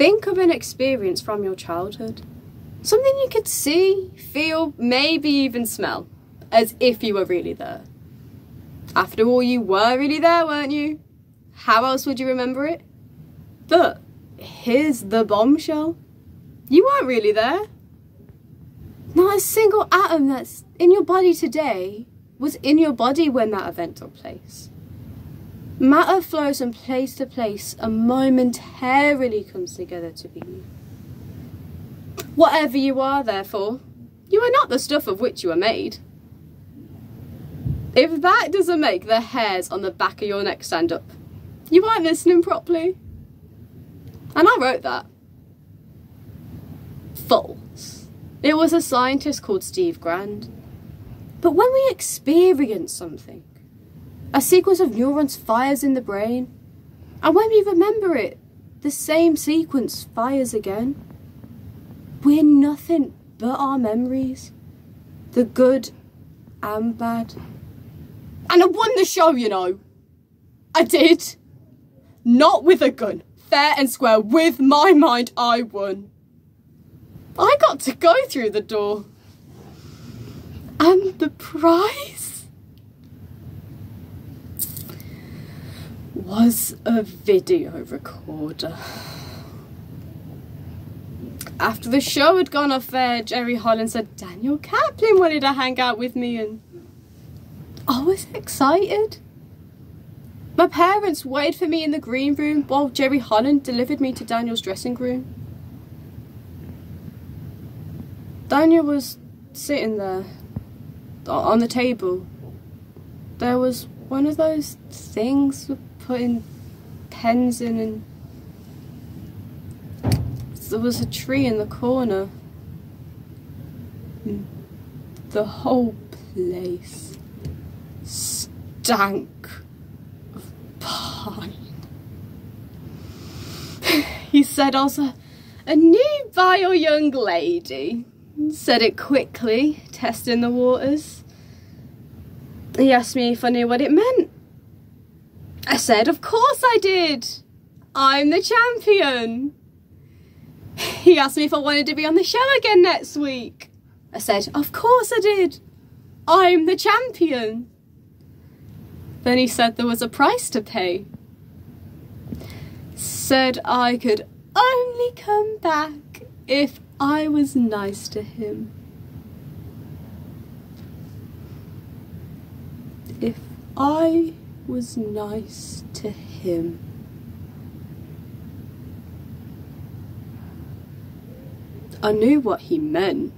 Think of an experience from your childhood. Something you could see, feel, maybe even smell, as if you were really there. After all, you were really there, weren't you? How else would you remember it? But here's the bombshell. You weren't really there. Not a single atom that's in your body today was in your body when that event took place. Matter flows from place to place and momentarily comes together to be you. Whatever you are, therefore, you are not the stuff of which you are made. If that doesn't make the hairs on the back of your neck stand up, you weren't listening properly. And I wrote that. False. It was a scientist called Steve Grand. But when we experience something, a sequence of neurons fires in the brain, and when we remember it, the same sequence fires again. We're nothing but our memories, the good and bad. And I won the show, you know. I did. Not with a gun. Fair and square. With my mind, I won. I got to go through the door. And the prize was a video recorder. After the show had gone off air, Jerry Holland said Daniel Kaplan wanted to hang out with me and I was excited. My parents waited for me in the green room while Jerry Holland delivered me to Daniel's dressing room. Daniel was sitting there on the table. There was one of those things putting pens in and there was a tree in the corner. Mm. The whole place stank of pine. he said I was a, new vile young lady. Said it quickly, testing the waters. He asked me if I knew what it meant. I said, of course I did. I'm the champion. He asked me if I wanted to be on the show again next week. I said, of course I did. I'm the champion. Then he said there was a price to pay. Said I could only come back if I was nice to him. If I was nice to him. I knew what he meant.